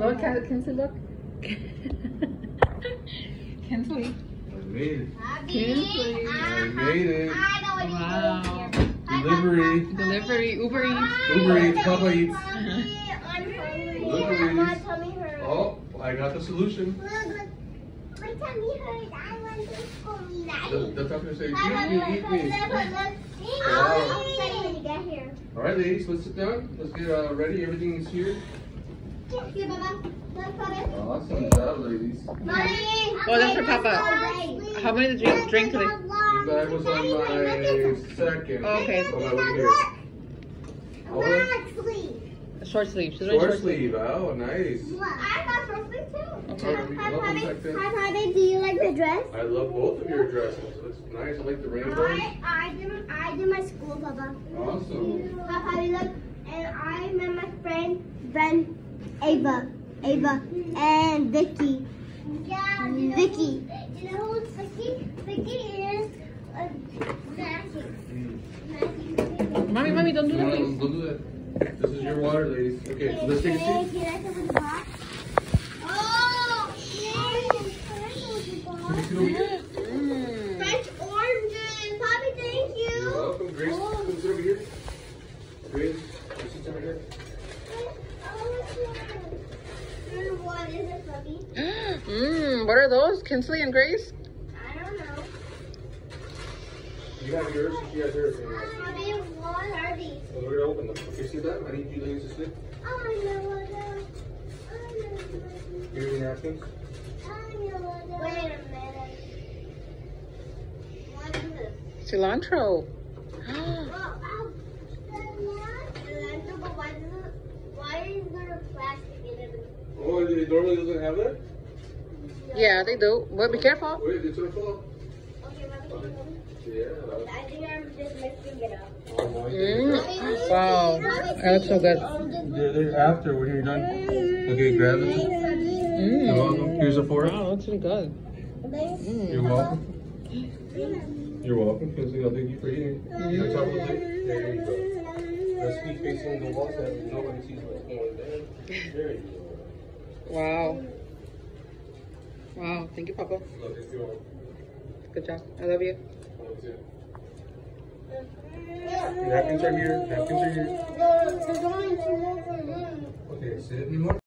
Look, Ken- Kinsley, look. Kinsley. I made it. Kinsley. I made it. I know what Wow. you're doing here. Delivery. Delivery, Uber Eats. Uber Eats, Papa Eats. I'm hungry. Deliveries. My tummy hurts. Oh, I got the solution. Look, look. My tummy hurts. I want to go The, night. the doctor said, Look, eat me, eat me. look, look. I'll explain when get here. All right, ladies, let's sit down. Let's get uh, ready. Everything is here. Here, Baba. Awesome job, ladies. Mommy. Oh, that's for Papa. How many did you drink today? I was on my second. Okay. On my way here. Long sleeve. Short sleeve. She's wearing Short sleeve. Oh, nice. Look, I got short sleeve too. Okay. Hi, love them Bobby. back then. Hi, Bobby. Do you like the dress? I love both of your dresses. It's nice. I like the rainbow. I, I did, I did my school, Baba. Awesome. Hi, Bobby. Look, and I met my friend Ben, Ava, Ava, and Vicky. Yeah, Vicky. You know who's Vicky? Vicky is uh, magic. Magic. Mommy, mommy, don't do No, that, please. don't do that. This is your water, ladies. Okay, so let's take a seat. Can I sit with the box? Oh, yay! Can I sit with the Take a box? seat over here. Mm. French oranges. Bobby, thank You're you. welcome. Grace, come sit over here. Grace, you sit over here. It. Mmm, what are those? Kinsley and Grace? I don't know. You have yours. She has hers. Puppy, what are these? Well, we're gonna open them. Okay, see that? I need you ladies to sit. I know what those. I know what Here's your napkins. I know what those. Wait a minute. What is this? Cilantro. Oh, ow. Cilantro, but why does it, why is there plastic in it? Oh, it normally doesn't have that? yeah, they do. But be careful. Wait, it's gonna fall. Okay, Mommy. Yeah. I think I'm just mixing it up. Oh, no, I think Mm. Wow. That looks so good. They're, they're after when you're done. Okay, grab it. You're Mmm. welcome. Here's a fork. Wow, that's really good. You're Mm. welcome. You're welcome, Kinsley. I'll thank you for eating. You want chocolate plate? There you go. Let's be facing the wall so nobody sees what's going there. There you go. Wow. Wow. Thank you, Papa. Look, if you want. Good job. I love you. Napkins are here. Napkins are here. There's only two more for me. Okay, sit anymore.